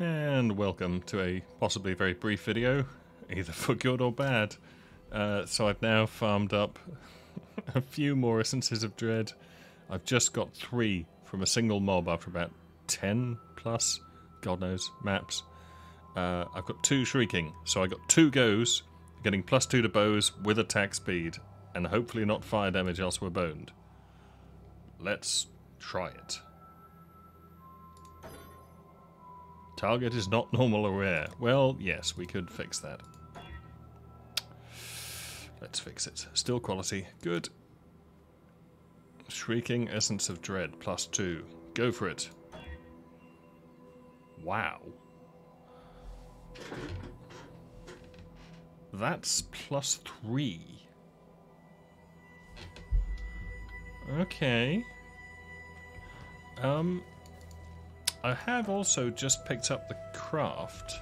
And welcome to a possibly very brief video, either for good or bad. Uh, so I've now farmed up a few more Essences of Dread. I've just got three from a single mob after about 10 plus, God knows, maps. Uh, I've got two Shrieking, so I got two goes, getting plus two to bows with attack speed, and hopefully not fire damage else we're boned. Let's try it. Target is not normal or rare. Well, yes, we could fix that. Let's fix it. Still quality. Good. Shrieking Essence of Dread, plus two. Go for it. Wow. That's plus three. Okay. Um, I have also just picked up the craft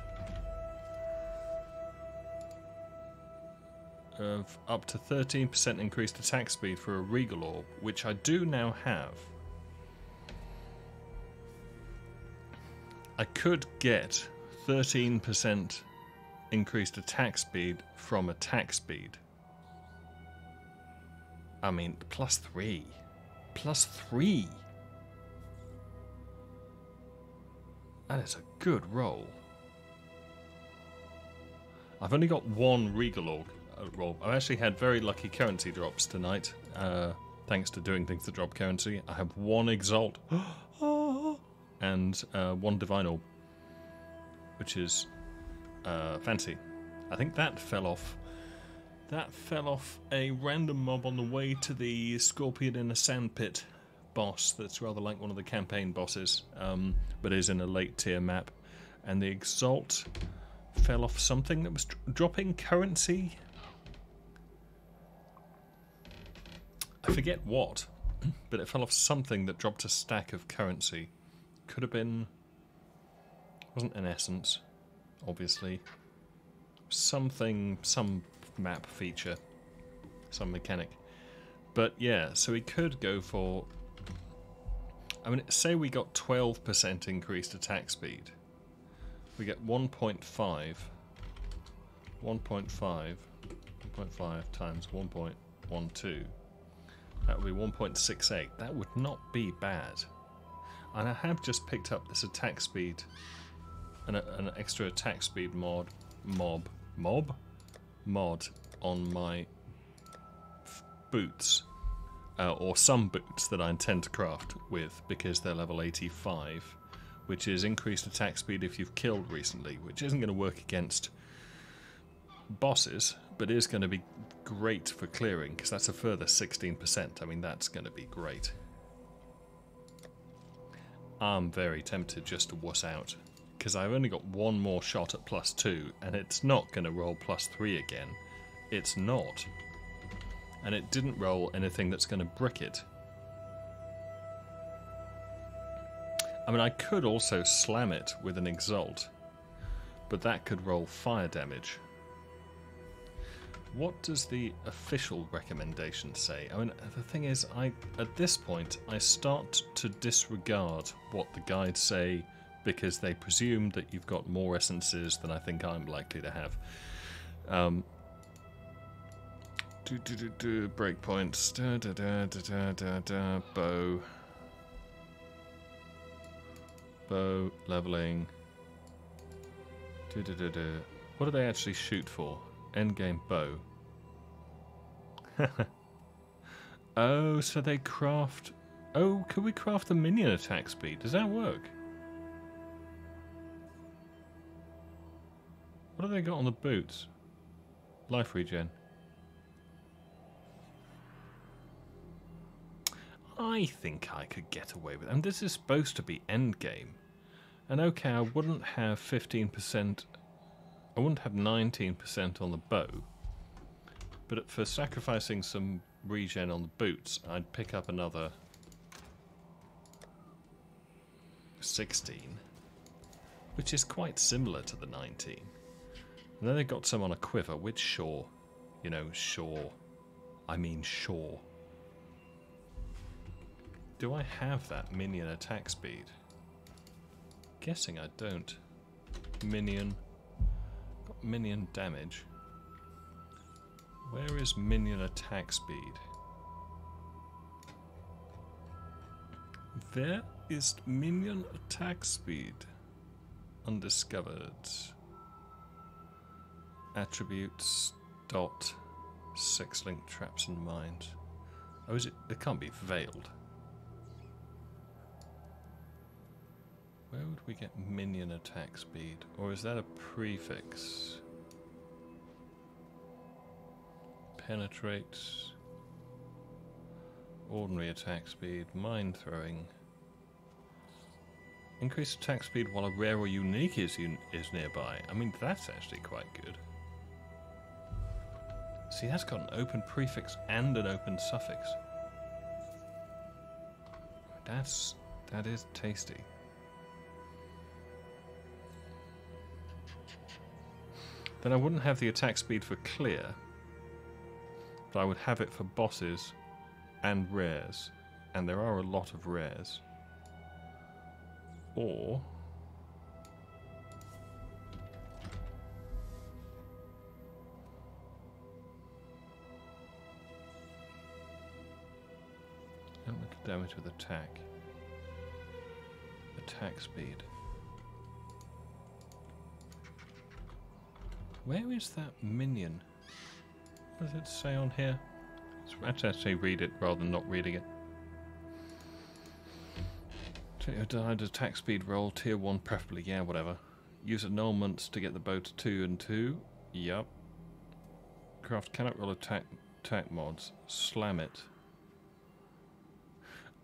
of up to 13% increased attack speed for a Regal Orb, which I do now have. I could get 13% increased attack speed from attack speed. I mean, plus three. Plus three. That is a good roll. I've only got one Regal Orb uh, roll. I've actually had very lucky currency drops tonight, uh, thanks to doing things that drop currency. I have one Exalt and uh, one Divine Orb, which is uh, fancy. I think that fell off. That fell off a random mob on the way to the Scorpion in a Sandpit boss that's rather like one of the campaign bosses, um, but is in a late tier map. And the Exalt fell off something that was dropping currency. I forget what, but it fell off something that dropped a stack of currency. Could have been. Wasn't an essence, obviously. Something, some map feature, some mechanic. But yeah, so we could go for I mean, say we got 12% increased attack speed. We get 1.5. 1.5. 1.5 times 1.12. That would be 1.68. That would not be bad. And I have just picked up this attack speed, an, an extra attack speed mod, mob, mob, mod on my boots uh, or some boots that I intend to craft with because they're level 85, which is increased attack speed if you've killed recently, which isn't going to work against bosses, but is going to be great for clearing because that's a further 16%. I mean, that's going to be great. I'm very tempted just to wuss out because I've only got one more shot at plus two and it's not going to roll plus three again. It's not and it didn't roll anything that's going to brick it. I mean, I could also slam it with an Exalt, but that could roll fire damage. What does the official recommendation say? I mean, the thing is, I at this point, I start to disregard what the guides say because they presume that you've got more essences than I think I'm likely to have. Um, do, do, do, do, breakpoints. Da, da, da, da, da, da, da, bow. Bow, leveling. Do, do, do, do. What do they actually shoot for? Endgame bow. oh, so they craft... Oh, could we craft the minion attack speed? Does that work? What have they got on the boots? Life regen. I think I could get away with it. And this is supposed to be endgame. And okay, I wouldn't have 15%, I wouldn't have 19% on the bow. But for sacrificing some regen on the boots, I'd pick up another 16. Which is quite similar to the 19. And then they got some on a quiver, which sure, you know, sure. I mean sure. Do I have that minion attack speed? Guessing I don't. minion. Got minion damage. Where is minion attack speed? There is minion attack speed? Undiscovered. Attributes dot six link traps and mines. Oh, is it? It can't be veiled. Where would we get minion attack speed? Or is that a prefix? Penetrates. Ordinary attack speed. Mind throwing. Increase attack speed while a rare or unique is, un is nearby. I mean, that's actually quite good. See, that's got an open prefix and an open suffix. That's that is tasty. Then I wouldn't have the attack speed for clear, but I would have it for bosses and rares, and there are a lot of rares. Or damage with attack. Attack speed. Where is that minion? What does it say on here? Let's actually read it rather than not reading it. Denied attack speed roll, tier 1 preferably, yeah, whatever. Use annulments to get the bow to 2 and 2. Yup. Craft cannot roll attack, attack mods. Slam it.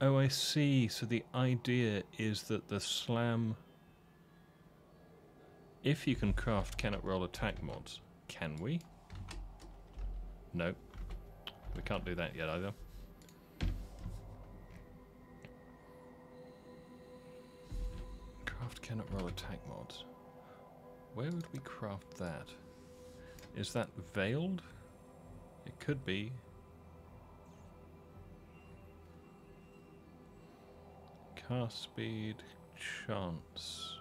Oh, I see. So the idea is that the slam... If you can craft cannot roll attack mods, can we? No. We can't do that yet either. Craft cannot roll attack mods. Where would we craft that? Is that veiled? It could be. Cast speed, chance,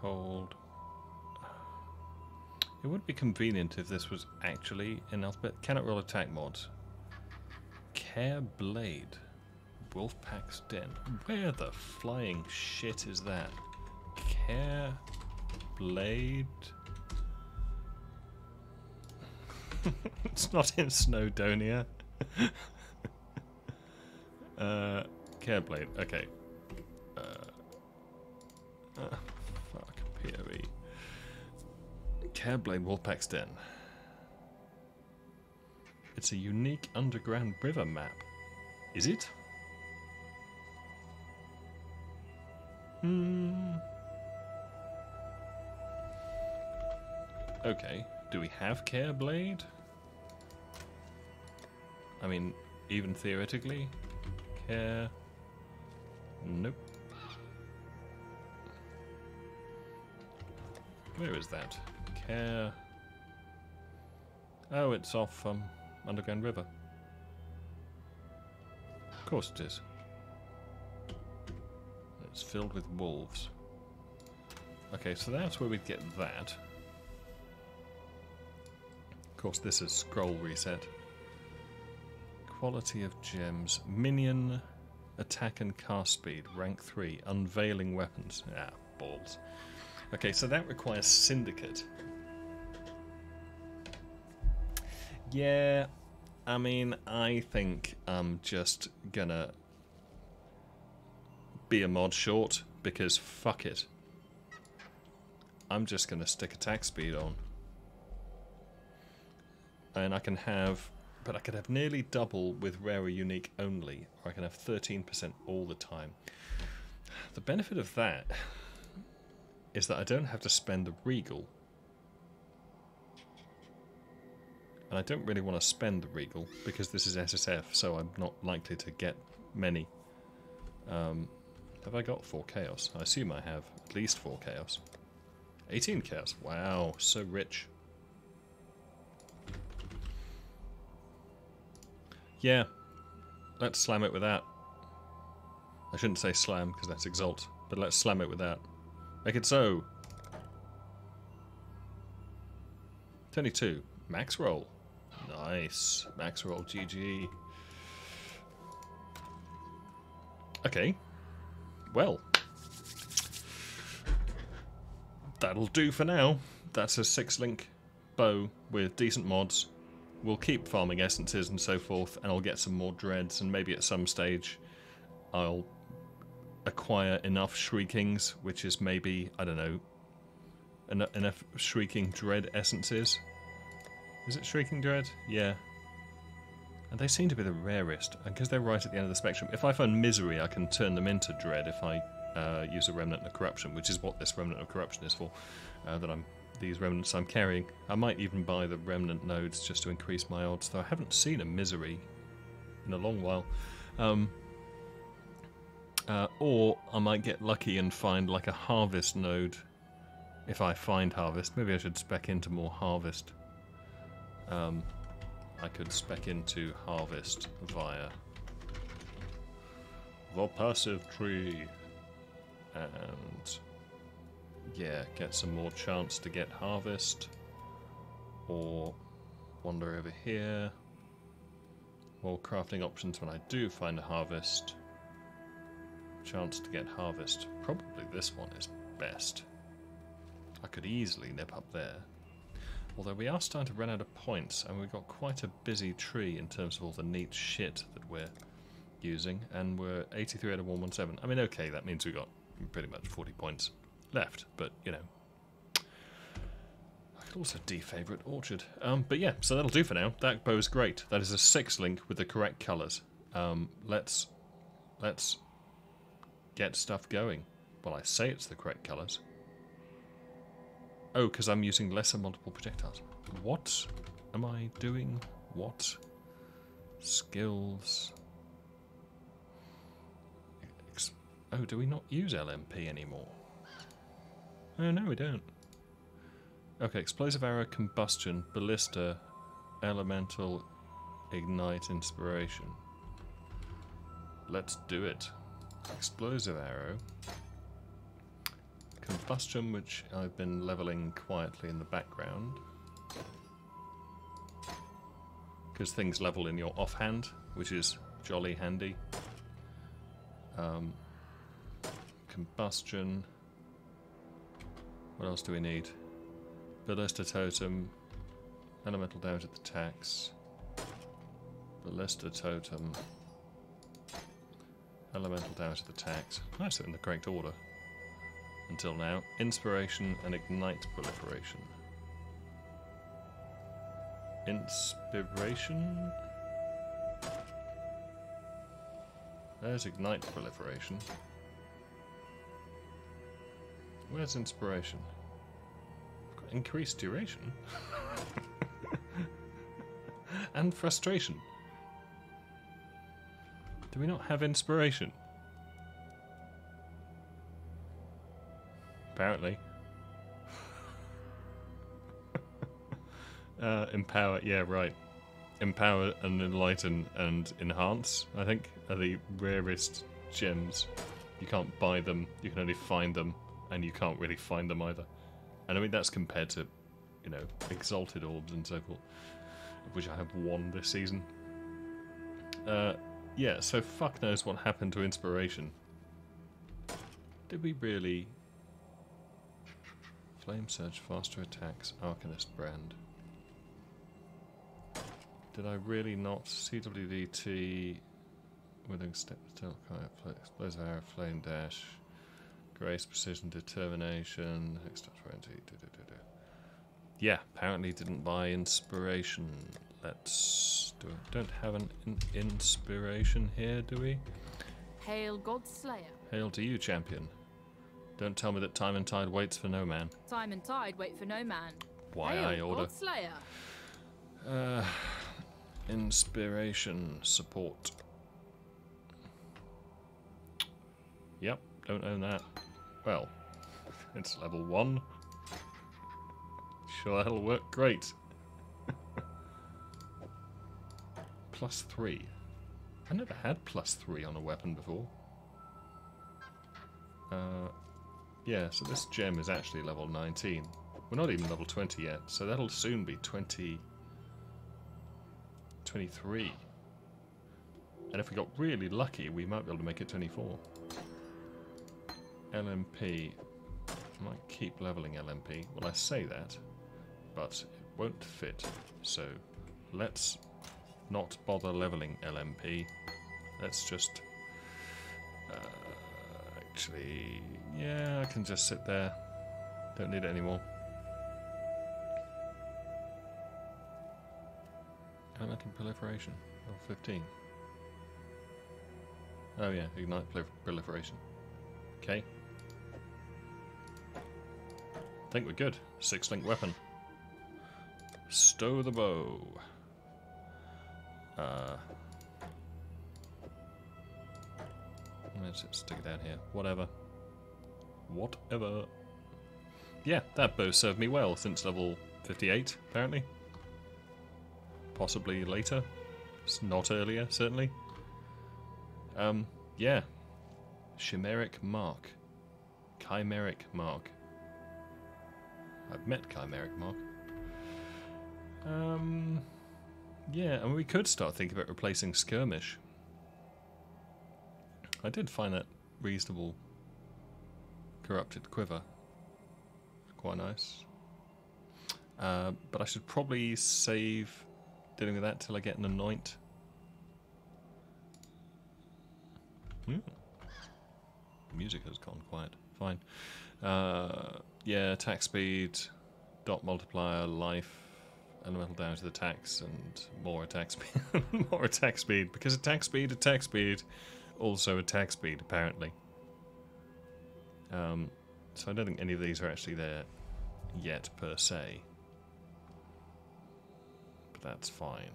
cold. It would be convenient if this was actually in alphabet. Cannot roll attack mods. Caer Blaidd. Wolfpack's Den. Where the flying shit is that? Caer Blaidd. it's not in Snowdonia. Uh, Caer Blaidd. Okay. Uh, uh, POE. Caer Blaidd Wolfpack's Den. It's a unique underground river map. Is it? Hmm. Okay. Do we have Caer Blaidd? I mean, even theoretically? Care. Nope. Where is that? Care. Oh, it's off um, Underground River. Of course it is. It's filled with wolves. Okay, so that's where we'd get that. Of course, this is scroll reset. Quality of gems. Minion attack and cast speed. Rank 3. Unveiling weapons. Ah, balls. Okay, so that requires Syndicate. Yeah, I mean, I think I'm just gonna be a mod short because fuck it. I'm just gonna stick attack speed on. And I can have but I could have nearly double with rare or unique only, or I can have 13% all the time. The benefit of that is that I don't have to spend the regal. And I don't really want to spend the regal because this is SSF, so I'm not likely to get many. Um, have I got 4 chaos? I assume I have at least 4 chaos. 18 chaos. Wow, so rich. Yeah, let's slam it with that. I shouldn't say slam because that's exalt, but let's slam it with that. Make it so. 22. Max roll. Nice. Max roll GG. Okay. Well. That'll do for now. That's a six link bow with decent mods. We'll keep farming essences and so forth, and I'll get some more dreads, and maybe at some stage I'll acquire enough shriekings, which is maybe, I don't know, enough, enough shrieking dread essences. Is it shrieking dread? Yeah. And they seem to be the rarest, because they're right at the end of the spectrum. If I find misery, I can turn them into dread if I uh, use a remnant of corruption, which is what this remnant of corruption is for. Uh, that I'm these remnants I'm carrying. I might even buy the remnant nodes just to increase my odds, though I haven't seen a misery in a long while. Um, uh, or I might get lucky and find like a harvest node. If I find harvest, maybe I should spec into more harvest. Um, I could spec into harvest via the passive tree and yeah, get some more chance to get harvest or wander over here. More crafting options when I do find a harvest. Chance to get harvest. Probably this one is best. I could easily nip up there. Although we are starting to run out of points, and we've got quite a busy tree in terms of all the neat shit that we're using, and we're 83 out of 117. I mean, okay, that means we've got pretty much 40 points left, but, you know. I could also defavourite Orchard. Um, but yeah, so that'll do for now. That bow is great. That is a 6 link with the correct colours. Um, let's, let's get stuff going. Well, I say it's the correct colours. Oh, because I'm using lesser multiple projectiles. What am I doing? What? Skills. Oh, do we not use LMP anymore? Oh, no, we don't. Okay, explosive arrow, combustion, ballista, elemental, ignite, inspiration. Let's do it. Explosive arrow combustion, which I've been leveling quietly in the background. Because things level in your offhand, which is jolly handy. Um, combustion. What else do we need? Ballista totem. Elemental damage at the tax. Ballista totem. Elemental damage at the tax. Nice, in the correct order until now. Inspiration and Ignite Proliferation. Inspiration? There's Ignite Proliferation. Where's Inspiration? Increased duration? and frustration. Do we not have inspiration? apparently. uh, empower, yeah, right. Empower and enlighten and enhance, I think, are the rarest gems. You can't buy them, you can only find them, and you can't really find them either. And I mean, that's compared to, you know, exalted orbs and so forth, which I have one this season. Uh, yeah, so fuck knows what happened to inspiration. Did we really Flame Surge, faster attacks, Arcanist brand. Did I really not? CWDT, Withering Step, Explosive Arrow, Flame Dash, Grace, Precision, Determination, Extra 20. Yeah, apparently didn't buy Inspiration. Let's do it. Don't have an in inspiration here, do we? Hail Godslayer. Hail to you, champion. Don't tell me that time and tide waits for no man. Time and tide wait for no man. Why Hail, I order. Slayer. Uh, inspiration support. Yep, don't own that. Well, it's level one. Sure, that'll work great. Plus three. I never had plus three on a weapon before. Uh, Yeah, so this gem is actually level 19. We're not even level 20 yet, so that'll soon be 20... 23. And if we got really lucky, we might be able to make it 24. LMP. I might keep leveling LMP. Well, I say that, but it won't fit. So let's not bother leveling LMP. Let's just... Uh, actually... Yeah, I can just sit there. Don't need it anymore. Elemental proliferation. Level 15. Oh yeah, ignite proliferation. Okay. I think we're good. Six link weapon. Stow the bow. Uh, let's stick it down here. Whatever. Whatever. Yeah, that bow served me well since level 58, apparently. Possibly later. It's not earlier, certainly. Um, yeah. Chimeric Mark. Chimeric Mark. I've met Chimeric Mark. Um, yeah, and we could start thinking about replacing Skirmish. I did find that reasonable corrupted quiver. Quite nice. Uh, but I should probably save dealing with that till I get an anoint. Hmm. Music has gone quiet. Fine. Uh, yeah, attack speed, dot multiplier, life, elemental damage to the attacks, and more attack speed. more attack speed. Because attack speed, attack speed, also attack speed, apparently. Um, so I don't think any of these are actually there yet, per se. But that's fine.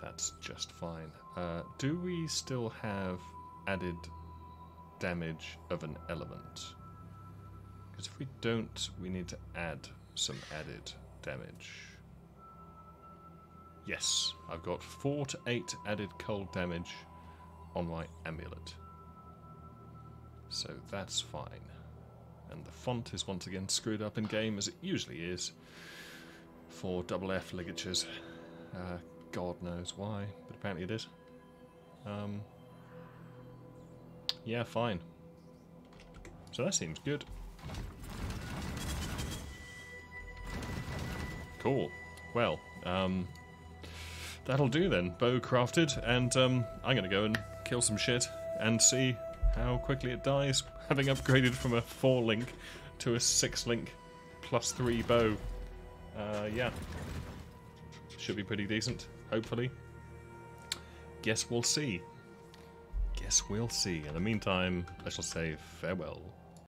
That's just fine. Uh, do we still have added damage of an element? Because if we don't, we need to add some added damage. Yes, I've got 4 to 8 added cold damage on my amulet. So that's fine. And the font is once again screwed up in game, as it usually is, for double F ligatures. Uh, God knows why, but apparently it is. Um, yeah, fine. So that seems good. Cool. Well, um, that'll do then. Bow crafted, and um, I'm going to go and kill some shit and see how quickly it dies, having upgraded from a 4 link to a 6 link plus 3 bow. Uh, yeah. Should be pretty decent, hopefully. Guess we'll see. Guess we'll see. In the meantime, I shall say farewell.